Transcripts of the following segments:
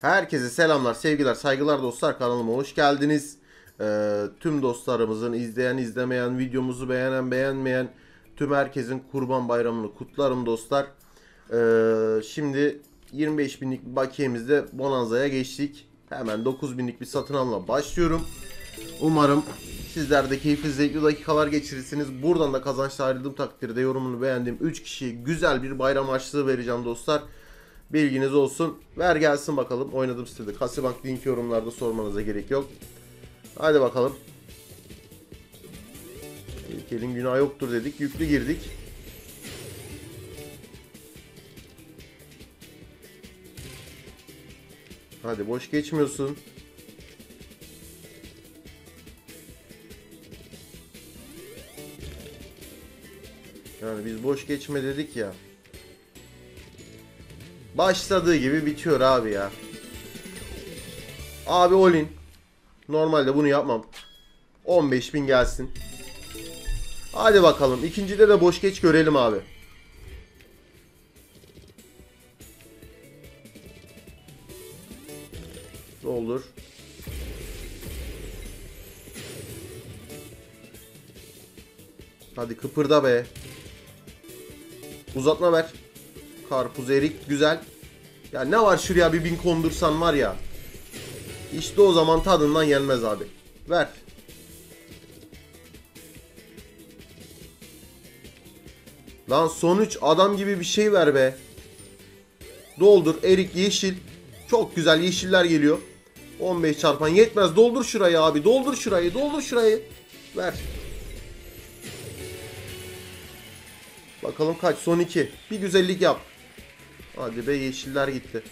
Herkese selamlar, sevgiler, saygılar dostlar kanalıma hoş geldiniz. Ee, tüm dostlarımızın izleyen, izlemeyen, videomuzu beğenen, beğenmeyen tüm herkesin kurban bayramını kutlarım dostlar. Ee, şimdi 25 binlik bir bakiyemizde Bonanza'ya geçtik. Hemen 9 binlik bir satın alma başlıyorum. Umarım sizler de keyifli zevkli dakikalar geçirirsiniz. Buradan da kazançla ayrıldığım takdirde yorumunu beğendiğim 3 kişiye güzel bir bayram harçlığı vereceğim dostlar. Bilginiz olsun. Ver gelsin bakalım. Oynadım sitede. Kasibank link yorumlarda sormanıza gerek yok. Hadi bakalım. İlk günah yoktur dedik. Yüklü girdik. Hadi boş geçmiyorsun. Yani biz boş geçme dedik ya. Başladığı gibi bitiyor abi ya. Abi Olin. Normalde bunu yapmam. 15.000 gelsin. Hadi bakalım. İkincide de boş geç görelim abi. Doldur. Hadi kıpırda be. Uzatma ver. Karpuz erik güzel. Ya ne var şuraya bir bin kondursan var ya. İşte o zaman tadından yenmez abi. Ver. Lan sonuç adam gibi bir şey ver be. Doldur erik yeşil. Çok güzel yeşiller geliyor. 15 çarpan yetmez. Doldur şurayı abi. Doldur şurayı. Doldur şurayı. Ver. Bakalım kaç? Son 2. Bir güzellik yap. Hadi be yeşiller gitti.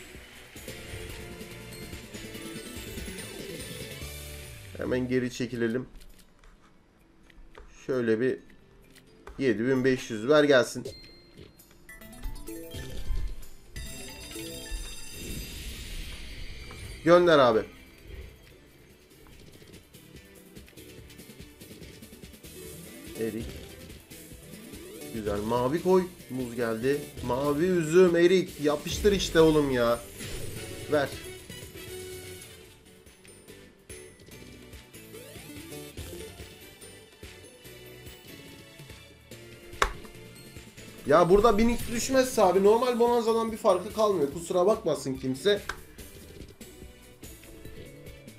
Hemen geri çekilelim. Şöyle bir 7500 ver gelsin. Gönder abi. Erik. Güzel. Mavi koy. Muz geldi. Mavi üzüm, erik. Yapıştır işte oğlum ya. Ver. Ya burada 1000x düşmezse abi normal bonanzadan bir farkı kalmıyor. Kusura bakmasın kimse.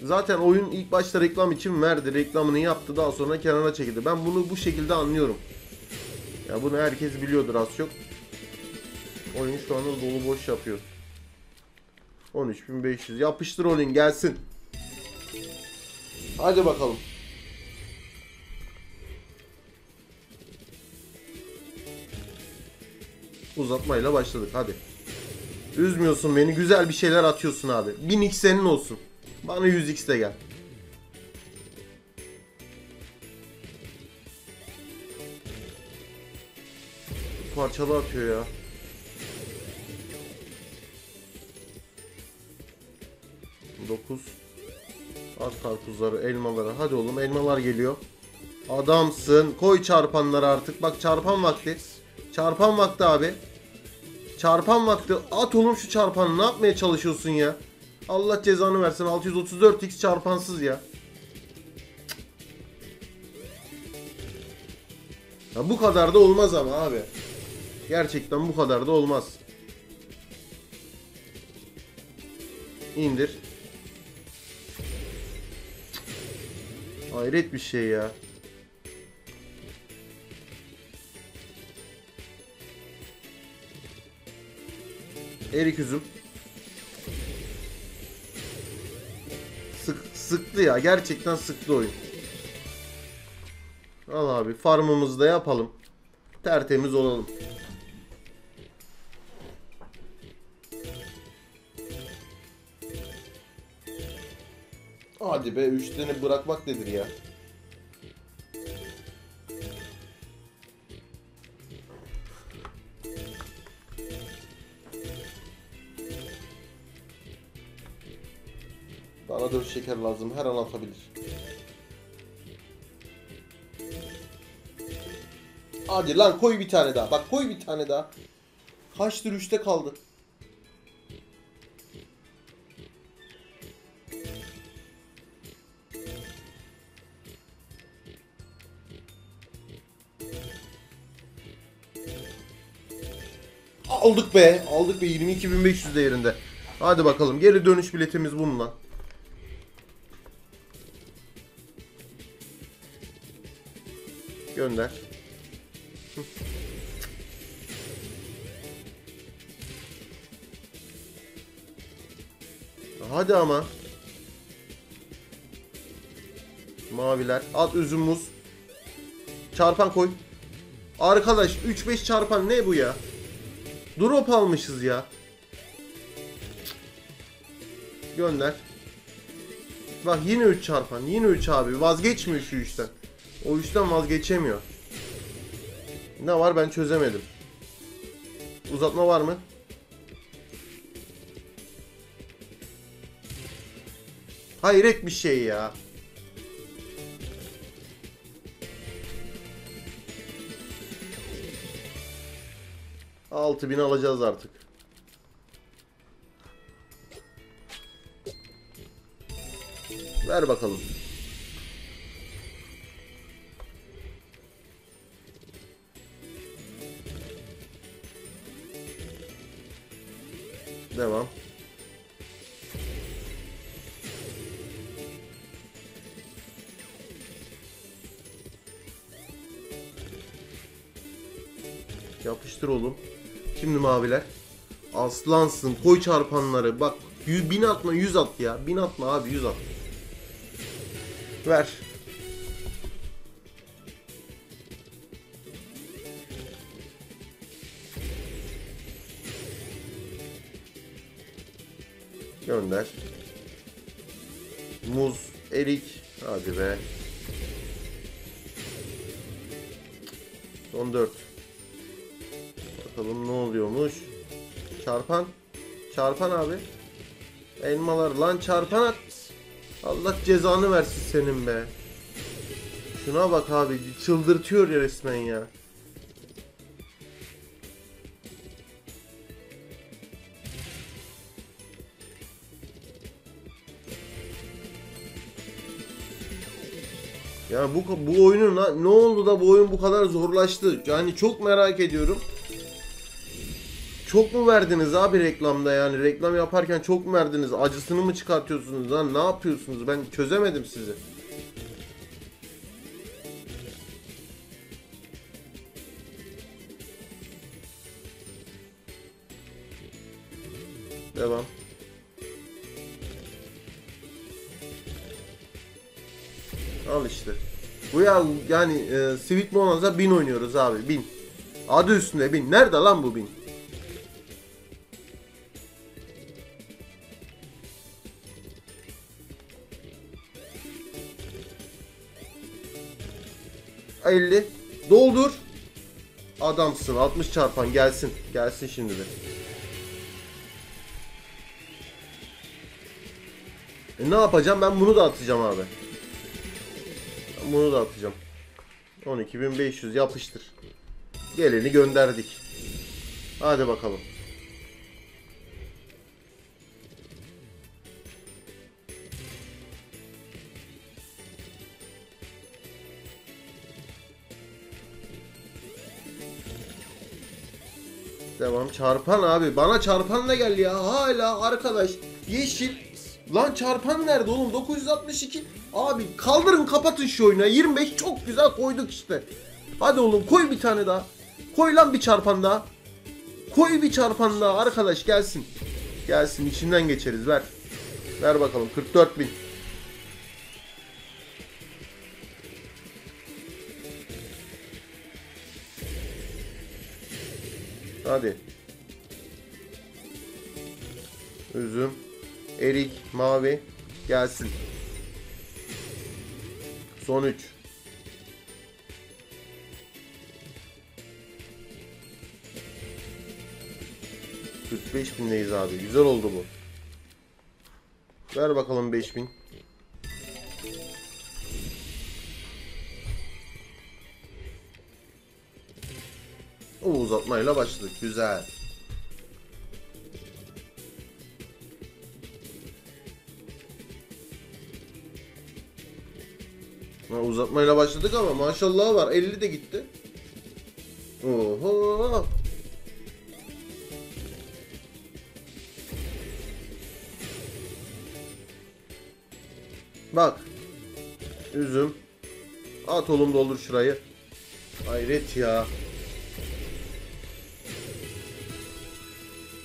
Zaten oyun ilk başta reklam için verdi. Reklamını yaptı daha sonra kenara çekildi. Ben bunu bu şekilde anlıyorum. Ya bunu herkes biliyordur az çok. Oyun şu anda dolu boş yapıyor. 13500 yapıştır oyun gelsin. Hadi bakalım. Uzatmayla başladık hadi. Üzmüyorsun beni güzel bir şeyler atıyorsun abi. 1000x senin olsun. Bana 100x de gel. Parçalı atıyor ya. Dokuz. At karpuzları, elmaları. Hadi oğlum elmalar geliyor. Adamsın. Koy çarpanları artık. Bak çarpan vakti. Çarpan vakti abi. Çarpan vakti. At oğlum şu çarpanı. Ne yapmaya çalışıyorsun ya? Allah cezanı versin. 634x çarpansız ya. Ya bu kadar da olmaz ama abi. Gerçekten bu kadar da olmaz. İndir. Hayret bir şey ya. Erik üzüm. Sık, sıktı ya. Gerçekten sıktı oyun. Al abi farmımızı da yapalım. Tertemiz olalım. Be 3 tane bırakmak nedir ya? Bana 4 şeker lazım. Her an atabilir. Hadi lan koy bir tane daha. Bak koy bir tane daha. Kaçtır 3'te kaldı. Aldık be. Aldık be 22.500 değerinde. Hadi bakalım. Geri dönüş biletimiz bununla. Gönder. Hadi ama. Maviler. At üzüm muz. Çarpan koy. Arkadaş 3-5 çarpan ne bu ya? Drop almışız ya. Gönder. Bak yine 3 çarpan. Yine 3 abi. Vazgeçmiyor şu işten. O işten vazgeçemiyor. Ne var ben çözemedim. Uzatma var mı? Hayret bir şey ya. Altı bin alacağız artık. Ver bakalım. Devam. Aslansın. Koy çarpanları. Bak. Yüz, bin atma. Yüz at ya. Bin atma abi. Yüz at. Ver. Gönder. Muz, erik. Hadi be. Son 4. Bakalım ne oluyormuş. Çarpan. Çarpan abi. Elmalar lan çarpan at. Allah cezanı versin senin be. Şuna bak abi çıldırtıyor ya resmen ya. Ya bu bu oyunun ne oldu da bu oyun bu kadar zorlaştı? Yani çok merak ediyorum. Çok mu verdiniz abi reklamda yani? Reklam yaparken çok mu verdiniz? Acısını mı çıkartıyorsunuz lan? Ne yapıyorsunuz? Ben çözemedim sizi. Devam. Al işte. Bu ya yani e, Sweet Bonanza 1000 oynuyoruz abi 1000. Adı üstünde 1000. Nerede lan bu 1000? Elli Doldur. Adamsın. 60 çarpan gelsin. Gelsin şimdi de. E ne yapacağım? Ben bunu da atacağım abi. Ben bunu da atacağım. 12.500 yapıştır. Geleni gönderdik. Hadi bakalım. Devam. Çarpan abi. Bana çarpan da gel ya. Hala arkadaş. Yeşil. Lan çarpan nerede oğlum? 962. Abi kaldırın kapatın şu oyunu. 25 çok güzel koyduk işte. Hadi oğlum koy bir tane daha. Koy lan bir çarpan daha. Koy bir çarpan daha arkadaş gelsin. Gelsin içinden geçeriz ver. Ver bakalım 44 bin. Hadi. Üzüm. Erik. Mavi. Gelsin. Son 3. beş bindeyiz abi. Güzel oldu bu. Ver bakalım 5000. O uzatmayla başladık. Güzel. Ha, uzatmayla başladık ama maşallah var. 50 de gitti. Oho. Bak. Üzüm. At oğlum doldur şurayı. Hayret ya.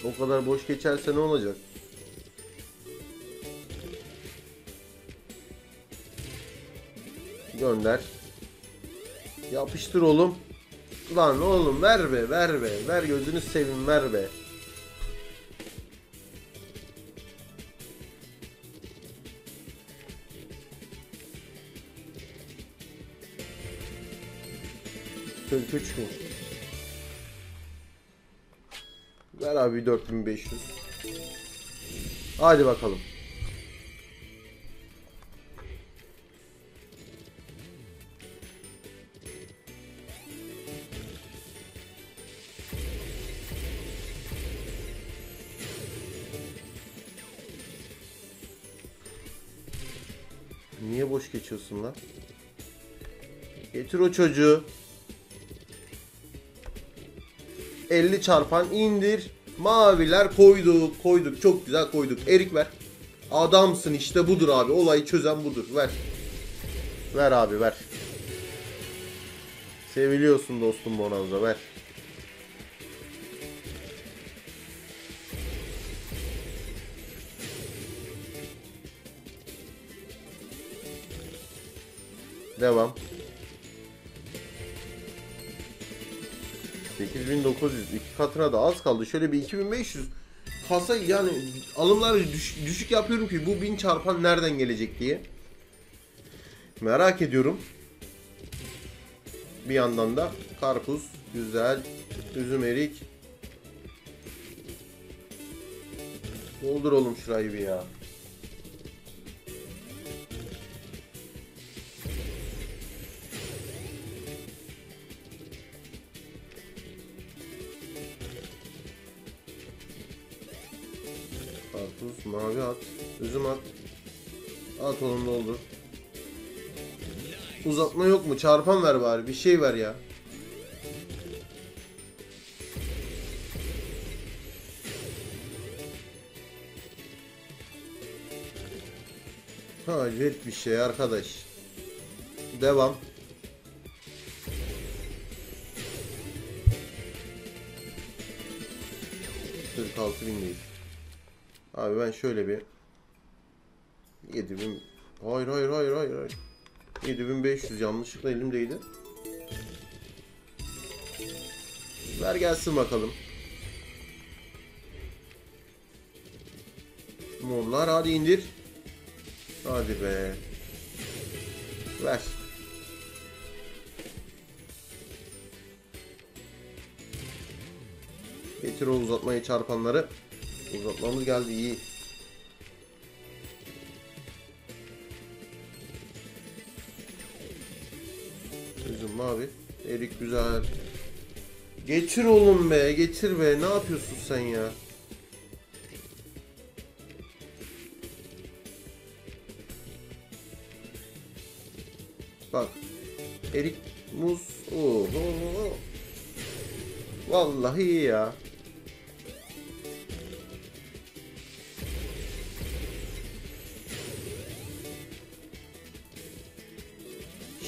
O kadar boş geçerse ne olacak? Gönder. Yapıştır oğlum. Lan oğlum ver be ver be. Ver gözünü sevin ver be. Kırk üç mü? Ver abi 4500. Hadi bakalım. Niye boş geçiyorsun lan? Getir o çocuğu. 50 çarpan indir. Maviler koyduk, koyduk. Çok güzel koyduk. Erik ver. Adamsın işte budur abi. Olayı çözen budur. Ver. Ver abi ver. Seviliyorsun dostum Bonanza ver. Devam. 8900 iki katına da az kaldı. Şöyle bir 2500 kasa yani alımları düş- düşük yapıyorum ki bu 1000 çarpan nereden gelecek diye. Merak ediyorum. Bir yandan da karpuz güzel, üzüm erik. Doldur oğlum şurayı bir ya. Karpuz, mavi at, üzüm at. At oğlum doldur. Uzatma yok mu? Çarpan ver bari. Bir şey ver ya. Hayret bir şey arkadaş. Devam. Kırk altı bindeyiz. Abi ben şöyle bir 7000 Hayır hayır hayır hayır hayır. 7500 yanlışlıkla elimdeydi. Ver gelsin bakalım. Morlar hadi indir. Hadi be. Ver. Getir o uzatmayı çarpanları. Uzatmamız geldi iyi. Üzüm mavi. Erik güzel. Geçir oğlum be, geçir be. Ne yapıyorsun sen ya? Bak. Erik, muz. Oo. Vallahi ya.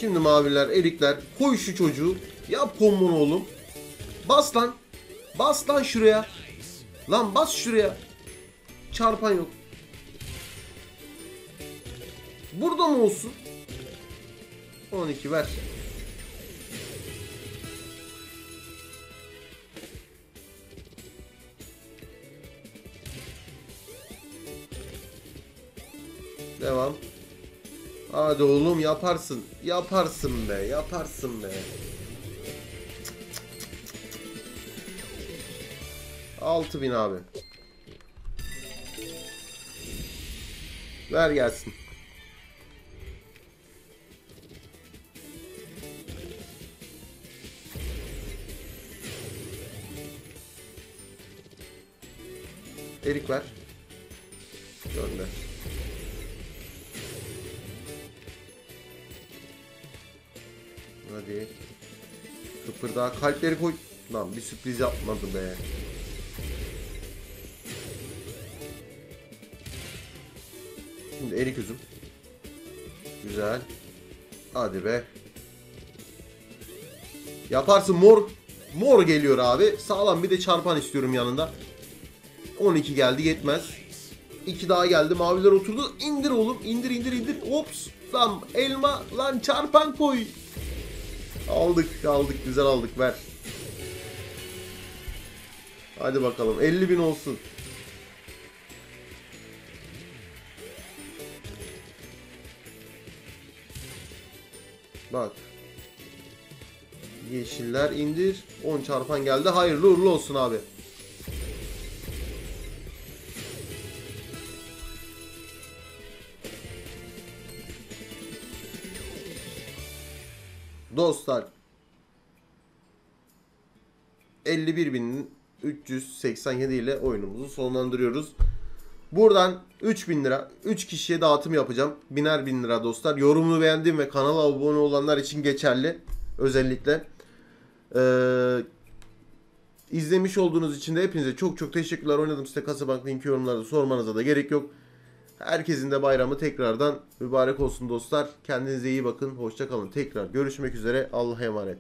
Şimdi maviler, erikler. Koy şu çocuğu. Yap kombonu oğlum. Bas lan. Bas lan şuraya. Lan bas şuraya. Çarpan yok. Burada mı olsun? 12 ver. Hadi oğlum yaparsın. Yaparsın be. Yaparsın be. Altı bin abi. Ver gelsin. Erik ver. Gönder. Hadi. Kıpırdağa kalpleri koy. Lan bir sürpriz yapmadı be. Şimdi erik üzüm. Güzel. Hadi be. Yaparsın mor. Mor geliyor abi. Sağlam bir de çarpan istiyorum yanında. 12 geldi yetmez. 2 daha geldi. Maviler oturdu. İndir oğlum. İndir indir indir. Ops. Lan elma. Lan çarpan koy. Aldık aldık. Güzel aldık. Ver. Hadi bakalım. 50 bin olsun. Bak. Yeşiller indir. 10 çarpan geldi. Hayırlı uğurlu olsun abi. Dostlar 51.387 ile oyunumuzu sonlandırıyoruz. Buradan 3000 lira 3 kişiye dağıtım yapacağım. Biner bin lira dostlar. Yorumunu beğendim ve kanala abone olanlar için geçerli. Özellikle. Ee, izlemiş olduğunuz için de hepinize çok çok teşekkürler. Oynadım size Kasabank linki yorumlarda sormanıza da gerek yok. Herkesin de bayramı tekrardan mübarek olsun dostlar. Kendinize iyi bakın. Hoşça kalın. Tekrar görüşmek üzere. Allah'a emanet.